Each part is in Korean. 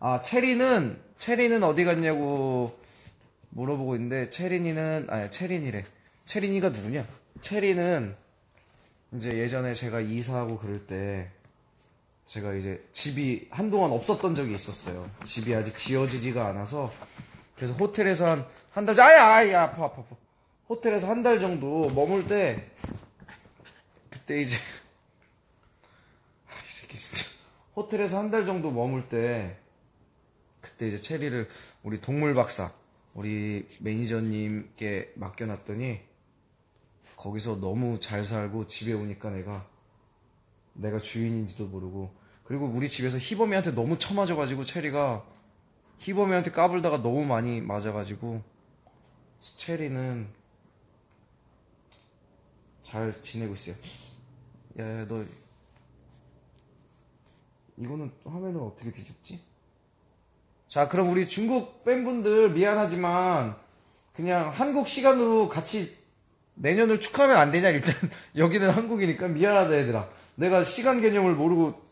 아, 체리는, 체리는 어디 갔냐고 물어보고 있는데, 체린이는, 아니, 체린이래. 체린이가 누구냐? 체리는 이제 예전에 제가 이사하고 그럴 때, 제가 이제 집이 한동안 없었던 적이 있었어요. 집이 아직 지어지지가 않아서, 그래서 호텔에서 한, 한 달, 아야, 아야, 아파, 아파, 아파. 호텔에서 한 달 정도 머물 때, 그때 이제, 아, 이 새끼 진짜. 호텔에서 한 달 정도 머물 때, 그때 이제 체리를 우리 동물 박사, 우리 매니저님께 맡겨놨더니, 거기서 너무 잘 살고 집에 오니까 내가, 내가 주인인지도 모르고, 그리고 우리 집에서 희범이한테 너무 처맞아가지고 체리가, 희범이한테 까불다가 너무 많이 맞아가지고, 체리는 잘 지내고 있어요. 야, 야, 너, 이거는 화면을 어떻게 뒤집지? 자, 그럼 우리 중국 팬분들 미안하지만, 그냥 한국 시간으로 같이 내년을 축하하면 안 되냐? 일단, 여기는 한국이니까 미안하다, 얘들아. 내가 시간 개념을 모르고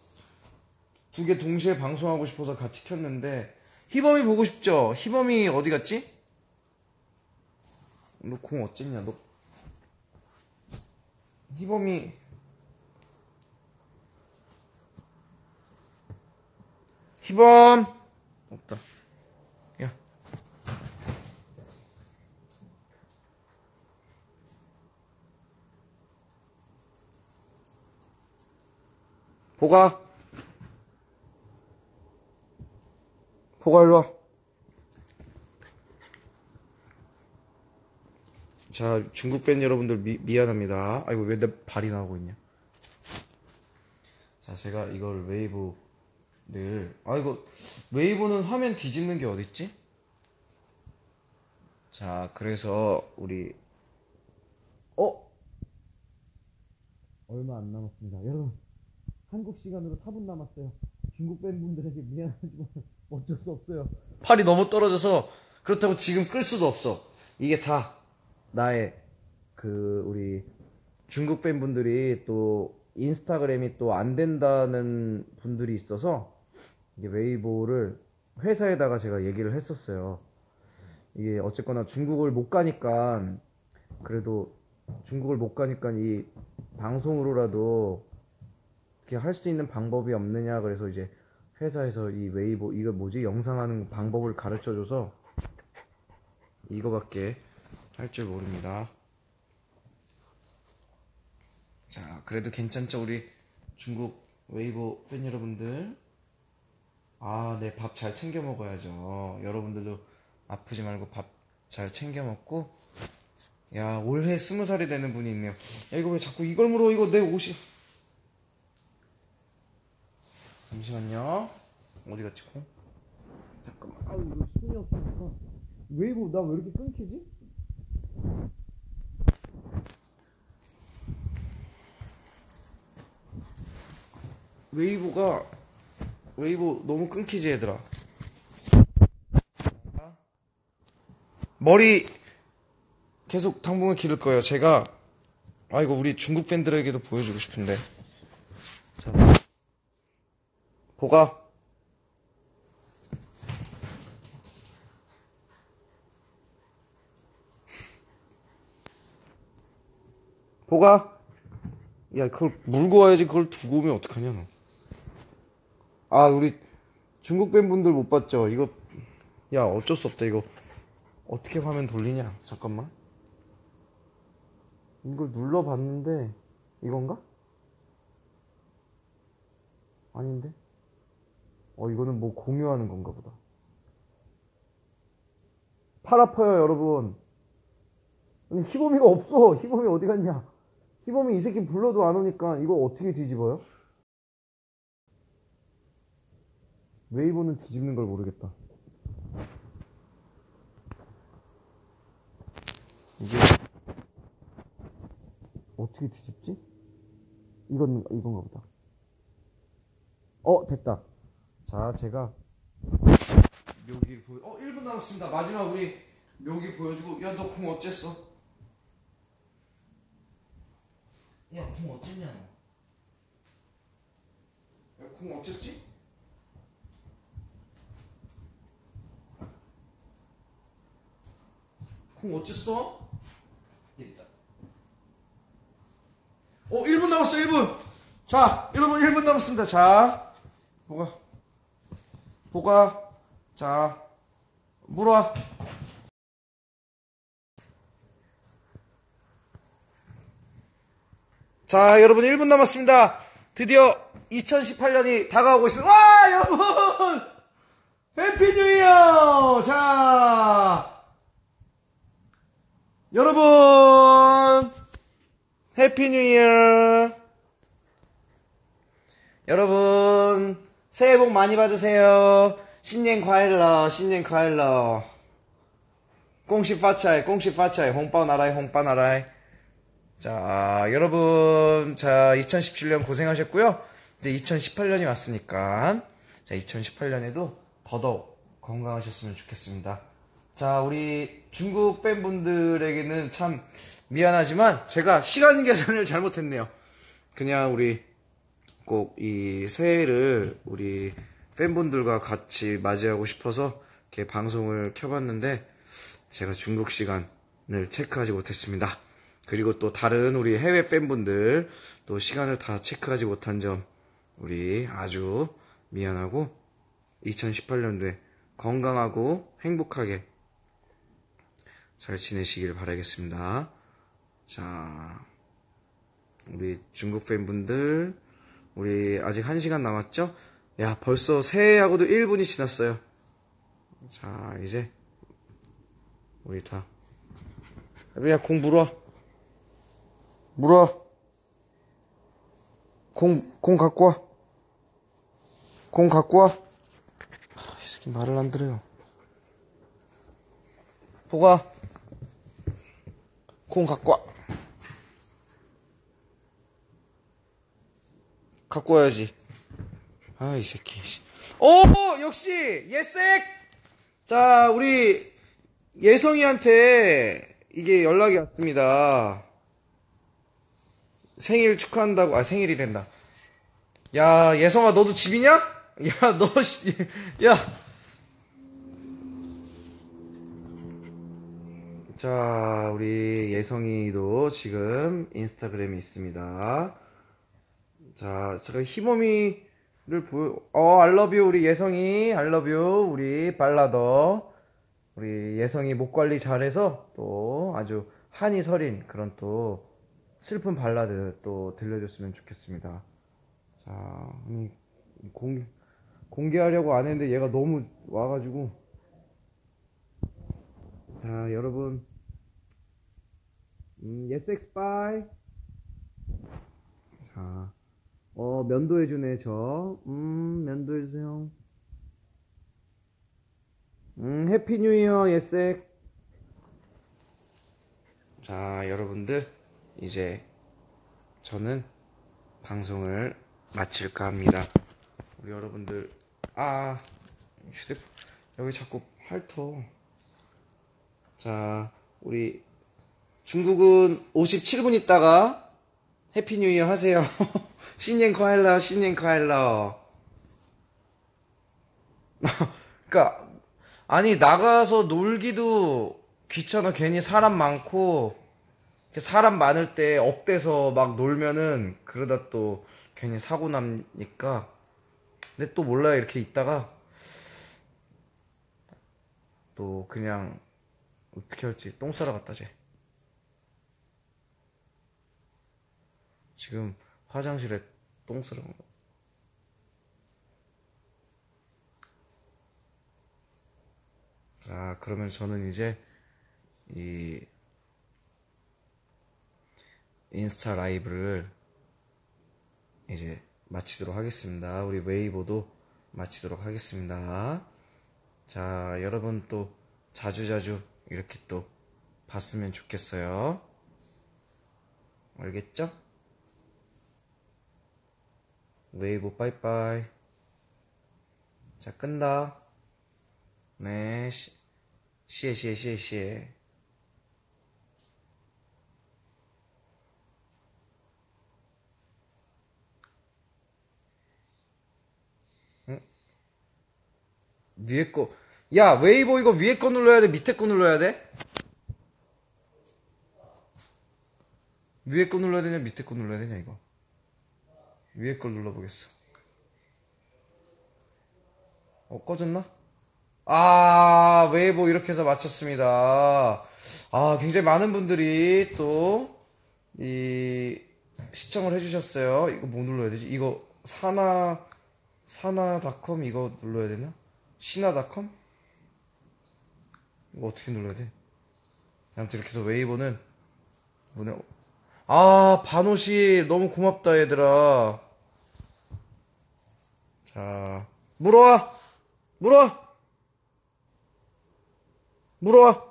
두 개 동시에 방송하고 싶어서 같이 켰는데, 희범이 보고 싶죠? 희범이 어디 갔지? 너 공 어쨌냐, 너. 희범이, 희범! 없다. 야. 보가. 복아 일로 와. 자, 중국 팬 여러분들 미, 미안합니다. 아이고, 왜 내 발이 나오고 있냐. 자, 제가 이걸 웨이보를, 아, 이거, 웨이보는 화면 뒤집는 게 어딨지? 자, 그래서, 우리, 어? 얼마 안 남았습니다. 여러분, 한국 시간으로 4분 남았어요. 중국 팬분들에게 미안하지만 어쩔 수 없어요. 팔이 너무 떨어져서 그렇다고 지금 끌 수도 없어. 이게 다 나의 그 우리 중국 팬분들이 또 인스타그램이 또 안 된다는 분들이 있어서 이게 웨이보를 회사에다가 제가 얘기를 했었어요. 이게 어쨌거나 중국을 못 가니까 그래도 중국을 못 가니까 이 방송으로라도 할 수 있는 방법이 없느냐 그래서 이제 회사에서 이 웨이보 이거 뭐지 영상하는 방법을 가르쳐 줘서 이거밖에 할 줄 모릅니다. 자, 그래도 괜찮죠 우리 중국 웨이보 팬 여러분들. 아, 네, 밥 잘 챙겨 먹어야죠. 여러분들도 아프지 말고 밥 잘 챙겨 먹고. 야, 올해 스무 살이 되는 분이 있네요. 야, 이거 왜 자꾸 이걸 물어? 이거 내 옷이. 잠시만요. 어디 갔지, 콩? 잠깐만. 아, 이거 손이 없으니까. 웨이보, 나 왜 이렇게 끊기지? 웨이보가, 웨이브 너무 끊기지, 얘들아. 머리 계속 당분간 기를 거예요. 제가, 아, 이거 우리 중국 팬들에게도 보여주고 싶은데. 자. 보가. 보가. 야, 그걸 물고 와야지 그걸 두고 오면 어떡하냐, 너. 아, 우리 중국 팬분들 못 봤죠? 이거, 야, 어쩔 수 없다, 이거. 어떻게 화면 돌리냐? 잠깐만. 이걸 눌러봤는데, 이건가? 아닌데? 어, 이거는 뭐 공유하는 건가 보다. 팔 아파요, 여러분. 희범이가 없어. 희범이 어디 갔냐? 희범이 이 새끼 불러도 안 오니까 이거 어떻게 뒤집어요? 웨이브는 뒤집는 걸 모르겠다. 이게 어떻게 뒤집지? 이건 이건가 보다. 어 됐다. 자, 제가 묘기를 보여. 어, 1분 남았습니다. 마지막 우리 묘기 보여주고, 야, 너 공 어쨌어? 야, 공 어째냐? 너. 야, 공 어쨌지? 공 어쨌어? 예, 일단. 어, 1분 남았어, 1분! 자, 여러분, 1분 남았습니다. 자, 복아. 복아. 자, 물어와. 자, 여러분 1분 남았습니다. 드디어 2018년이 다가오고 있습니다. 와, 여러분! Happy New Year! 자, 여러분! Happy New Year! 여러분, 새해 복 많이 받으세요. 신년 과일러, 신년 과일러. 공시 파차이, 공시 파차이, 홍빠 나라이, 홍빠 나라이. 자, 여러분, 자, 2017년 고생하셨고요. 이제 2018년이 왔으니까, 자, 2018년에도 더더욱 건강하셨으면 좋겠습니다. 자, 우리 중국 팬분들에게는 참 미안하지만, 제가 시간 계산을 잘못했네요. 그냥 우리 꼭 이 새해를 우리 팬분들과 같이 맞이하고 싶어서 이렇게 방송을 켜봤는데, 제가 중국 시간을 체크하지 못했습니다. 그리고 또 다른 우리 해외 팬분들 또 시간을 다 체크하지 못한 점 우리 아주 미안하고 2018년도에 건강하고 행복하게 잘 지내시길 바라겠습니다. 자, 우리 중국 팬분들 우리 아직 1시간 남았죠? 야, 벌써 새해하고도 1분이 지났어요. 자, 이제 우리 다 그냥 공 물어. 물어. 공, 공 갖고 와. 공 갖고 와. 이 새끼 말을 안 들어요. 보가. 공 갖고 와. 갖고 와야지. 아, 이 새끼. 오! 역시! 예색! 자, 우리 예성이한테 이게 연락이 왔습니다. 생일 축하한다고, 아, 생일이 된다. 야, 예성아, 너도 집이냐? 야, 너, 씨, 야. 자, 우리 예성이도 지금 인스타그램이 있습니다. 자, 제가 희범이를 보여, 어, 알러뷰, 우리 예성이, 알러뷰, 우리 발라더, 우리 예성이 목 관리 잘해서 또 아주 한이 서린 그런 또 슬픈 발라드 또 들려줬으면 좋겠습니다. 자, 아니, 공개, 공개하려고 안 했는데 얘가 너무 와가지고. 자, 여러분. 음, yes, x bye. 자, 어, 면도해주네, 저. 음, 면도해주세요. 음, 해피 뉴 이어, 예색. 자, 여러분들, 이제 저는 방송을 마칠까 합니다. 우리 여러분들, 아, 휴대폰, 여기 자꾸 핥어. 자, 우리 중국은 57분 있다가 Happy New Year 하세요. 新年快乐, 新年快乐. 그니까, 아니, 나가서 놀기도 귀찮아. 괜히 사람 많고, 사람 많을 때 업돼서 막 놀면은, 그러다 또 괜히 사고 남니까. 근데 또 몰라요. 이렇게 있다가, 또 그냥, 어떻게 할지, 똥 싸러 갔다, 쟤. 지금 화장실에 똥간 거. 자, 그러면 저는 이제 이 인스타 라이브를 이제 마치도록 하겠습니다. 우리 웨이보도 마치도록 하겠습니다. 자, 여러분 또 자주자주 이렇게 또 봤으면 좋겠어요. 알겠죠? 웨이보 빠이빠이. 자, 끈다. 네, 시, 시에, 시에, 시에, 시에. 응? 위에 거. 야, 웨이보 이거 위에 거 눌러야 돼? 밑에 거 눌러야 돼? 위에 거 눌러야 되냐? 밑에 거 눌러야 되냐, 이거? 위에 걸 눌러보겠어 어 꺼졌나? 아 웨이보 이렇게 해서 마쳤습니다 아 굉장히 많은 분들이 또 이 시청을 해주셨어요 이거 뭐 눌러야 되지? 이거 사나 사나닷컴 이거 눌러야 되나? 시나닷컴? 이거 어떻게 눌러야 돼? 아무튼 이렇게 해서 웨이보는 뭐냐 아, 반옷이 너무 고맙다, 얘들아. 자, 물어와! 물어와! 물어와!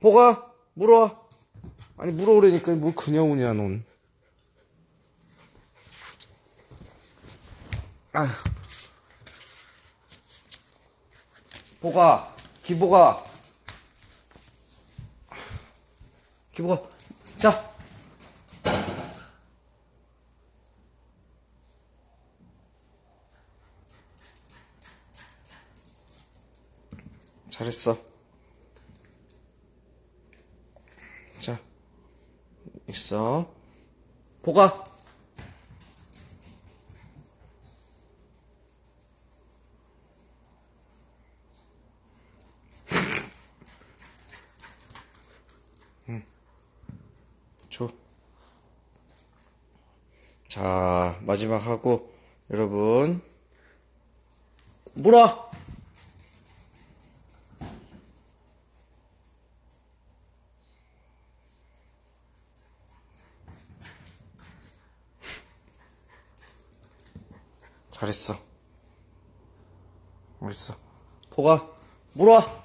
보가! 물어와! 아니, 물어오라니까, 뭐, 그냥 오냐, 넌. 아휴. 보가! 기보가! 기보가! 자! 잘했어. 자, 있어. 보가! 줘. 자, 마지막 하고, 여러분. 물어! 잘했어. 멋있어. 보가, 물어!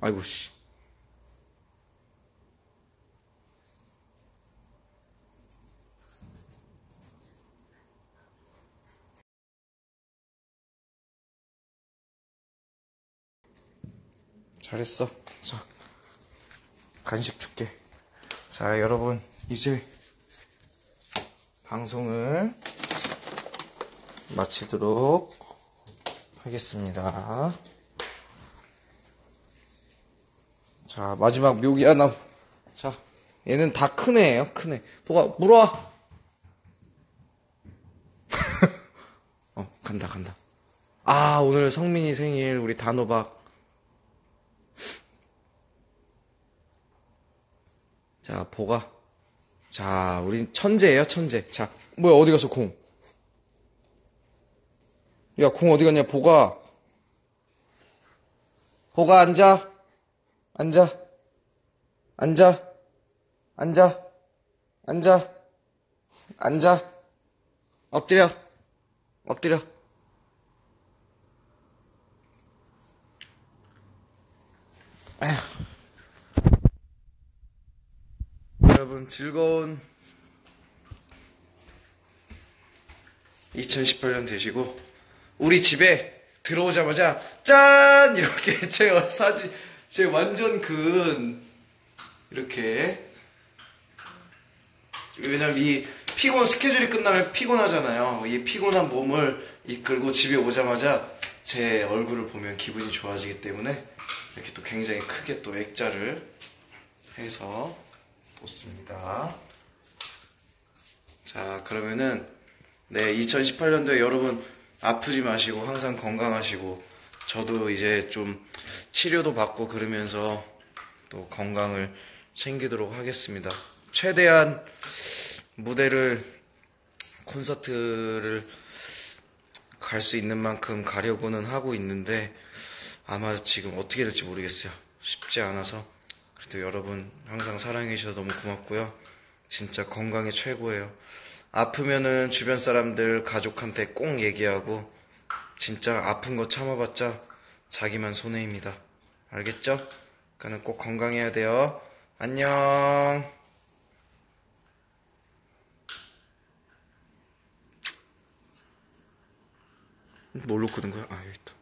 아이고, 씨. 잘했어. 자, 간식 줄게. 자, 여러분, 이제 방송을 마치도록 하겠습니다. 자, 마지막 묘기 하나. 자, 얘는 다큰 애. 보가, 물어와! 어, 간다, 간다. 아, 오늘 성민이 생일, 우리 단호박. 자, 보가. 자, 우린 천재예요, 천재. 자, 뭐야, 어디 갔어, 공? 야, 공 어디 갔냐, 보가. 보가, 앉아. 앉아. 앉아. 앉아. 앉아. 앉아. 엎드려. 엎드려. 여러분 즐거운 2018년 되시고 우리 집에 들어오자마자 짠 이렇게 제 사진 제 완전 근 이렇게 왜냐면 이 피곤 스케줄이 끝나면 피곤하잖아요. 이 피곤한 몸을 이끌고 집에 오자마자 제 얼굴을 보면 기분이 좋아지기 때문에 이렇게 또 굉장히 크게 또 액자를 해서 뒀습니다. 자, 그러면은 네, 2018년도에 여러분 아프지 마시고 항상 건강하시고 저도 이제 좀 치료도 받고 그러면서 또 건강을 챙기도록 하겠습니다. 최대한 무대를 콘서트를 갈 수 있는 만큼 가려고는 하고 있는데 아마 지금 어떻게 될지 모르겠어요. 쉽지 않아서 그래도 여러분 항상 사랑해 주셔서 너무 고맙고요. 진짜 건강이 최고예요. 아프면은 주변 사람들 가족한테 꼭 얘기하고 진짜 아픈 거 참아봤자 자기만 손해입니다. 알겠죠? 그러니까 꼭 건강해야 돼요. 안녕. 뭘로 끄는 거야? 아 여기 있다.